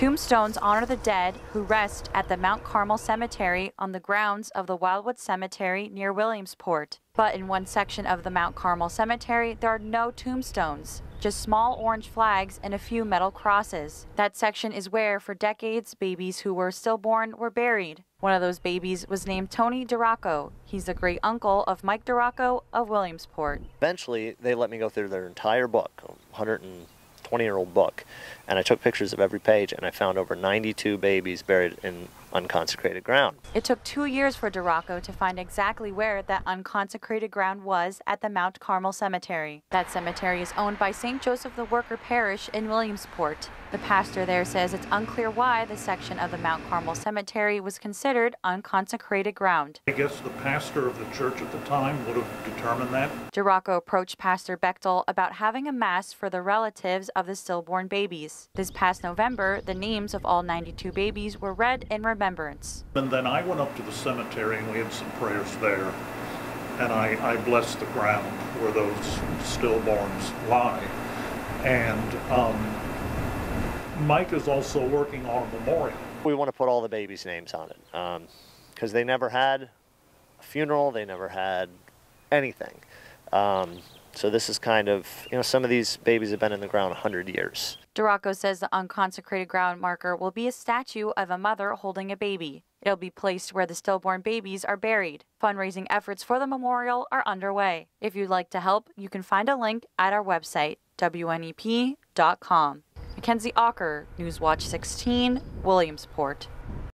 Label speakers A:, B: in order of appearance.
A: Tombstones honor the dead who rest at the Mount Carmel Cemetery on the grounds of the Wildwood Cemetery near Williamsport. But in one section of the Mount Carmel Cemetery, there are no tombstones, just small orange flags and a few metal crosses. That section is where, for decades, babies who were stillborn were buried. One of those babies was named Tony DeRocco. He's the great uncle of Mike DeRocco of Williamsport.
B: Eventually, they let me go through their entire book, 100 and 20 year old book, and I took pictures of every page, and I found over 92 babies buried in unconsecrated ground.
A: It took two years for DeRocco to find exactly where that unconsecrated ground was at the Mount Carmel Cemetery. That cemetery is owned by St. Joseph the Worker Parish in Williamsport. The pastor there says it's unclear why the section of the Mount Carmel Cemetery was considered unconsecrated ground.
C: I guess the pastor of the church at the time would have determined that.
A: DeRocco approached Pastor Bechtel about having a mass for the relatives of the stillborn babies. This past November, the names of all 92 babies were read in remembrance.
C: And then I went up to the cemetery and we had some prayers there. And I, I blessed the ground where those stillborns lie. And um, Mike is also working on a memorial.
B: We want to put all the babies' names on it because um, they never had a funeral, they never had anything. Um, so this is kind of, you know, some of these babies have been in the ground 100 years.
A: DeRocco says the unconsecrated ground marker will be a statue of a mother holding a baby. It'll be placed where the stillborn babies are buried. Fundraising efforts for the memorial are underway. If you'd like to help, you can find a link at our website, WNEP.com. Mackenzie Ocker, Newswatch 16, Williamsport.